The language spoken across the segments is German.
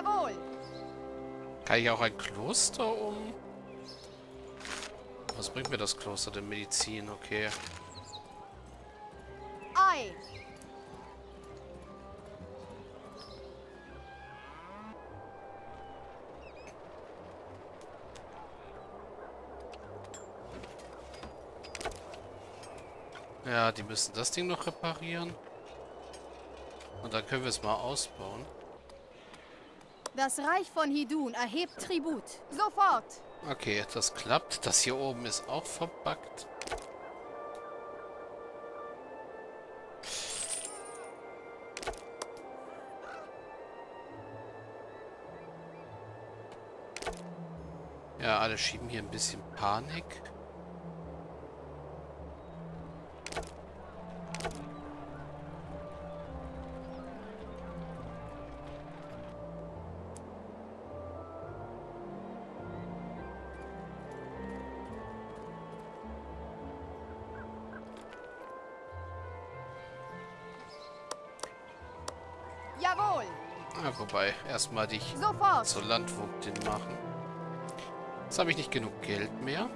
Jawohl. Kann ich auch ein Kloster um... Was bringt mir das Kloster denn? Medizin, okay. Ei. Ja, die müssen das Ding noch reparieren. Und dann können wir es mal ausbauen. Das Reich von Hidun erhebt Tribut. Sofort. Okay, das klappt. Das hier oben ist auch verbuggt. Ja, alle schieben hier ein bisschen Panik. Ja, wobei, erstmal dich Sofort. zur Landvogtin machen. Jetzt habe ich nicht genug Geld mehr.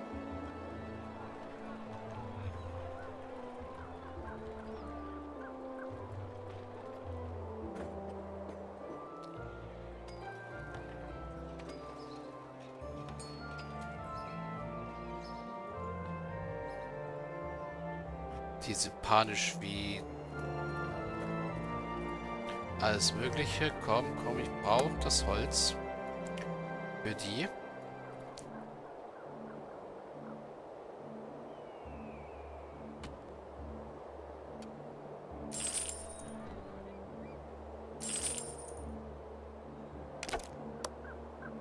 Diese panisch wie alles mögliche. Komm, komm, ich brauche das Holz. Für die.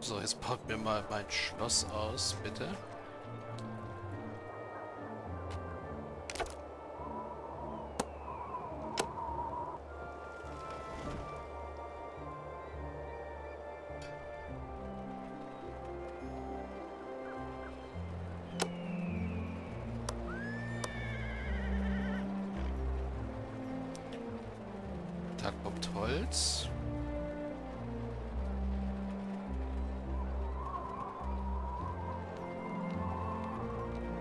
So, jetzt baut mir mal mein Schloss aus, bitte. Da kommt Holz.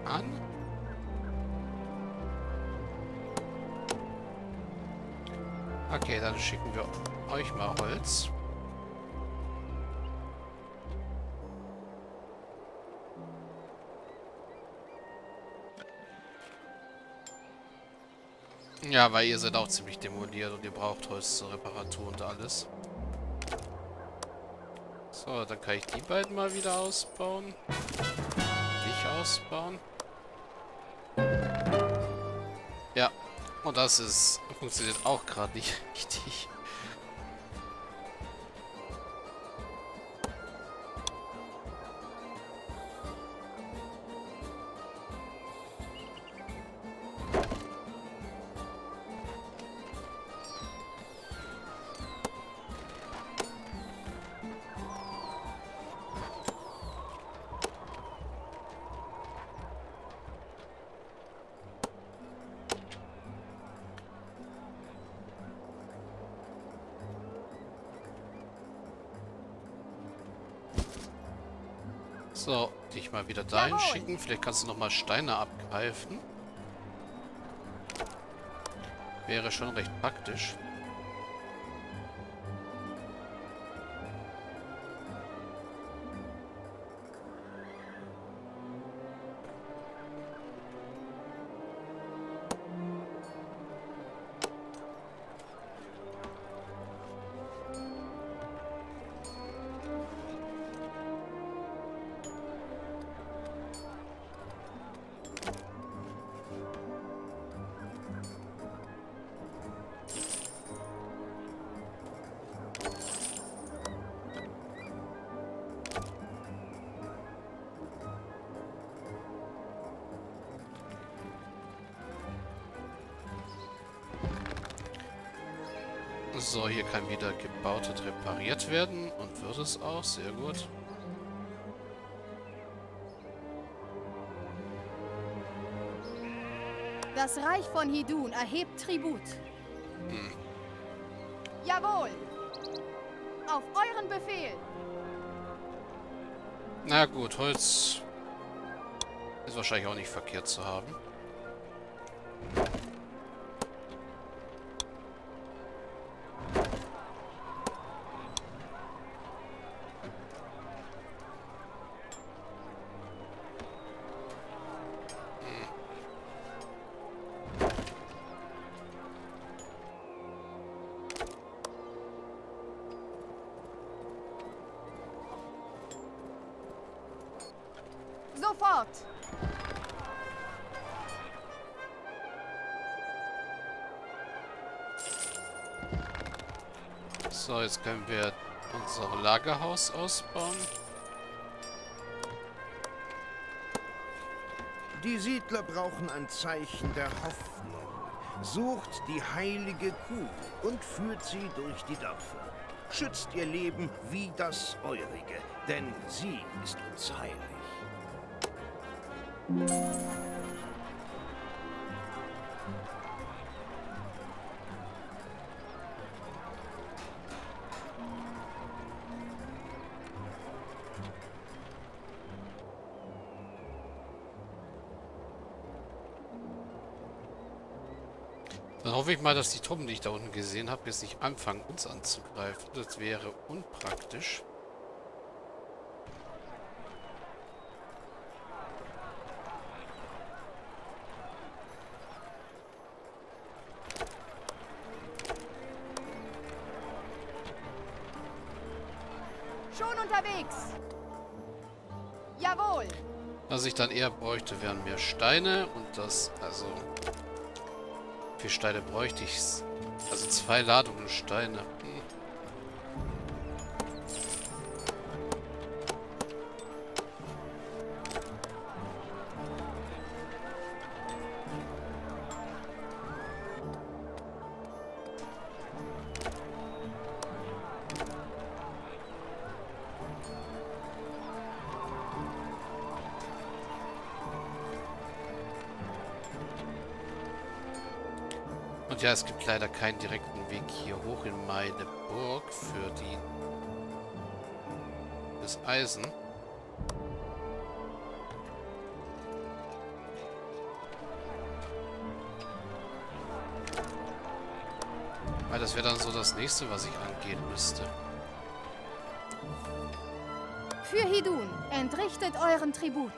An. Okay, dann schicken wir euch mal Holz. Ja, weil ihr seid auch ziemlich demoliert und ihr braucht Holz zur Reparatur und alles. So, dann kann ich die beiden mal wieder ausbauen. Dich ausbauen. Ja, und das ist funktioniert auch gerade nicht richtig. So, dich mal wieder dahin Jawohl. schicken. Vielleicht kannst du nochmal Steine abgreifen. Wäre schon recht praktisch. So, hier kann wieder gebaut und repariert werden. Und wird es auch. Sehr gut. Das Reich von Hidun erhebt Tribut. Jawohl. Auf euren Befehl. Na gut, Holz ist wahrscheinlich auch nicht verkehrt zu haben. Sofort. So, jetzt können wir unser Lagerhaus ausbauen. Die Siedler brauchen ein Zeichen der Hoffnung. Sucht die heilige Kuh und führt sie durch die Dörfer. Schützt ihr Leben wie das eurige, denn sie ist uns heilig. Dann hoffe ich mal, dass die Truppen, die ich da unten gesehen habe, jetzt nicht anfangen, uns anzugreifen. Das wäre unpraktisch. Dann eher bräuchte, wären mehr Steine und das, also... Wie viele Steine bräuchte ich? Also zwei Ladungen Steine. Hm. Ja, es gibt leider keinen direkten Weg hier hoch in meine Burg für die das Eisen. Weil das wäre dann so das nächste, was ich angehen müsste. Für Hidun, entrichtet euren Tribut.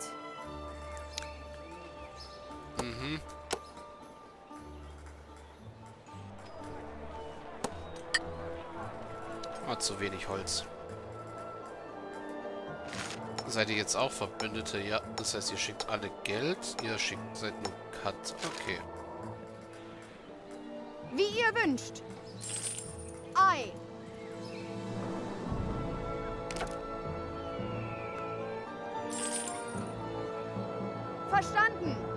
Mhm. Ah, zu wenig Holz. Seid ihr jetzt auch Verbündete? Ja, das heißt, ihr schickt alle Geld. Ihr schickt, seid nur Cut. Okay. Wie ihr wünscht. Ei. Verstanden.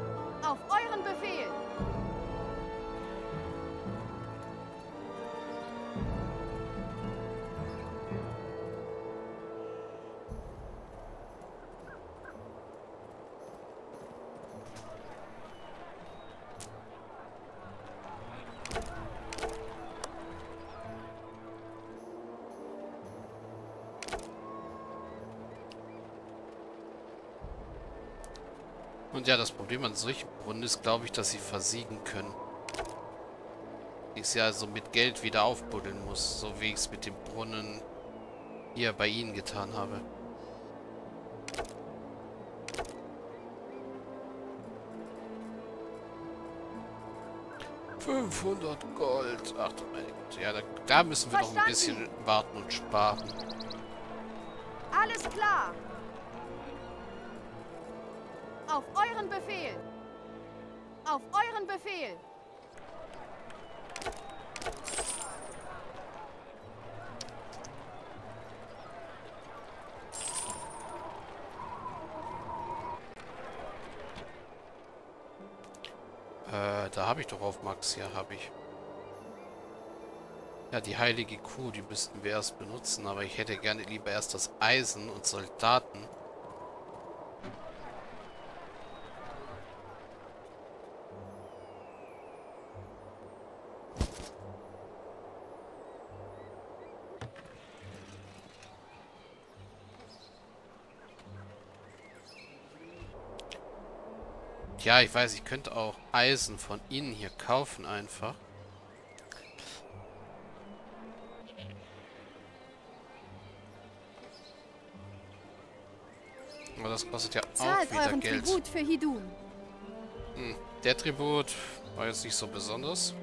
Und ja, das Problem an solchen Brunnen ist, glaube ich, dass sie versiegen können. Ich sie also mit Geld wieder aufbuddeln muss, so wie ich es mit dem Brunnen hier bei ihnen getan habe. ...500 Gold. Ach du meine Güte. Ja, da, da müssen wir noch ein bisschen warten und sparen. Alles klar. Auf euren Befehl. Auf euren Befehl. Äh, da habe ich doch auf Max. Ja, habe ich. Ja, die heilige Kuh, die müssten wir erst benutzen, aber ich hätte gerne lieber erst das Eisen und Soldaten. Ja, ich weiß, ich könnte auch Eisen von ihnen hier kaufen einfach. Aber das kostet ja Zahlt auch wieder euren Geld. Tribut für Hidun. Hm, der Tribut war jetzt nicht so besonders.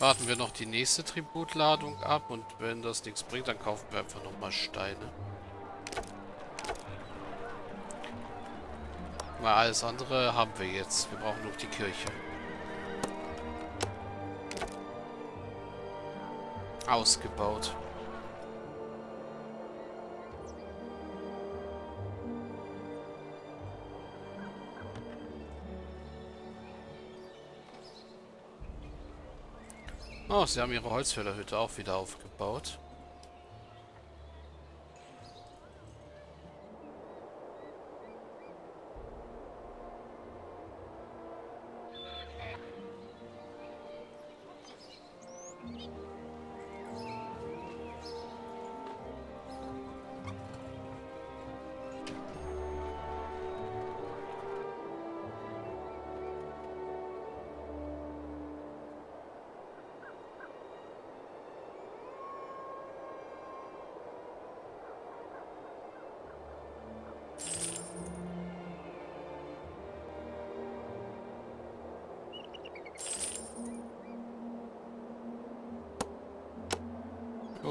Warten wir noch die nächste Tributladung ab und wenn das nichts bringt, dann kaufen wir einfach nochmal Steine. Weil alles andere haben wir jetzt. Wir brauchen noch die Kirche. Ausgebaut. Oh, sie haben ihre Holzfällerhütte auch wieder aufgebaut.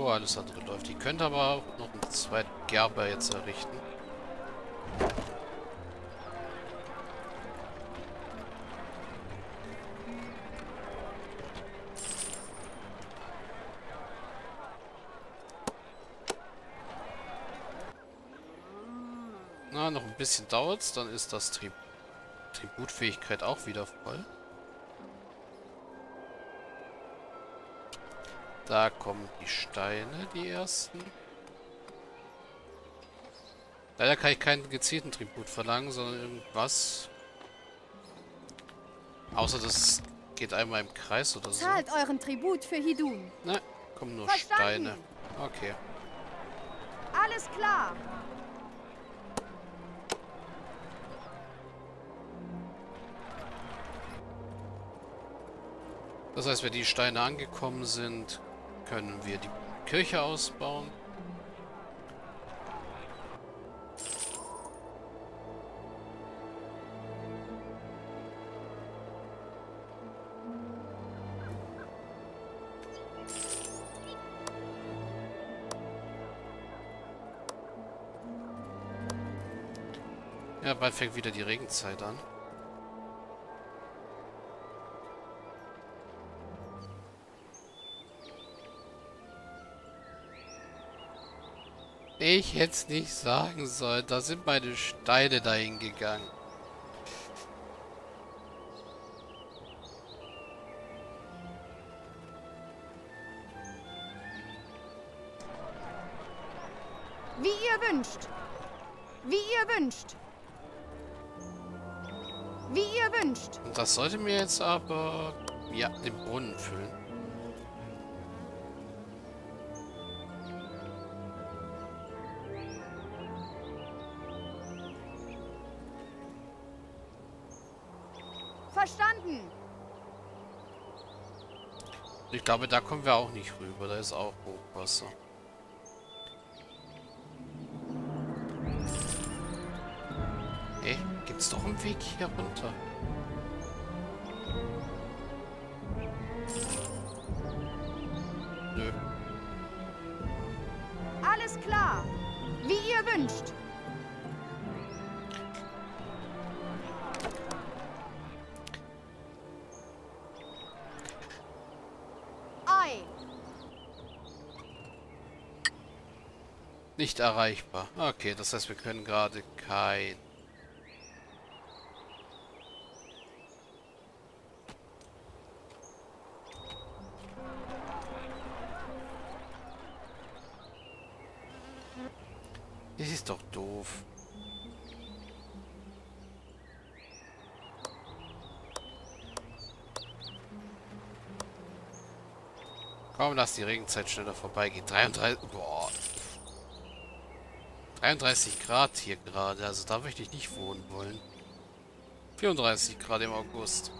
Oh, alles andere läuft. Die könnte aber noch einen zweiten Gerber jetzt errichten. Na, noch ein bisschen dauert's, dann ist das Tri Tributfähigkeit auch wieder voll. Da kommen die Steine, die ersten. Leider kann ich keinen gezielten Tribut verlangen, sondern irgendwas. Außer das geht einmal im Kreis oder so. Zahlt euren Tribut für Hidun. Ne, kommen nur Verstanden. Steine. Okay. Alles klar. Das heißt, wenn die Steine angekommen sind, können wir die Kirche ausbauen. Ja, bald fängt wieder die Regenzeit an. Ich hätte es nicht sagen sollen. Da sind meine Steine dahin gegangen. Wie ihr wünscht. Wie ihr wünscht. Wie ihr wünscht. Und das sollte mir jetzt aber... Ja, den Brunnen füllen. Verstanden. Ich glaube, da kommen wir auch nicht rüber. Da ist auch Hochwasser. Ey, gibt's doch einen Weg hier runter? Nicht erreichbar. Okay, das heißt, wir können gerade kein... Das ist doch doof. Komm, lass die Regenzeit schneller vorbeigehen. 33... Boah, 33 Grad hier gerade. Also da möchte ich nicht wohnen wollen. 34 Grad im August.